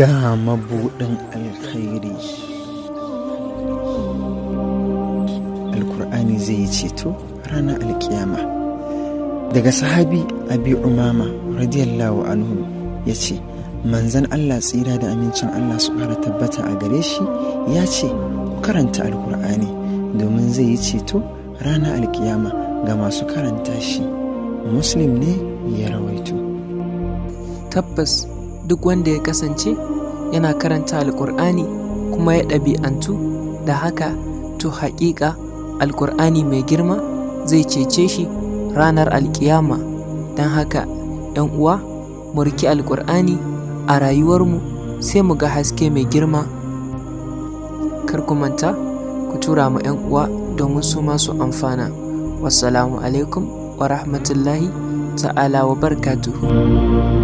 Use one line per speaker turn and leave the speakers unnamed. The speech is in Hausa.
ga mabuɗin alkhairi. Alkur'ani zai yi ceto ranar alkiyama. Daga sahabi abi umama radiyallahu anhu ya ce manzan allah tsira da amincin allah su fara tabbata a gare shi ya ce ku karanta alkur'ani domin zai yi ceto ranar alkiyama ga masu karanta shi muslim ne ya rawaito.
Tabbas duk wanda ya kasance yana karanta alkur'ani kuma ya ɗabi'antu da haka to haƙiƙa alkur'ani mai girma zai cece shi ranar alkiyama don haka ‘yan uwa mu riki alkur'ani a rayuwarmu sai mu ga haske mai girma. Kar ku manta ku tura ma ‘yan uwa domin su masu amfana. Wassalamu alaikum wa rahmatullahi ta'ala wa barkatuhu